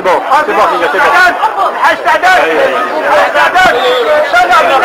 C'est bon. C'est bon, c'est bon. الحاج تعداد الحاج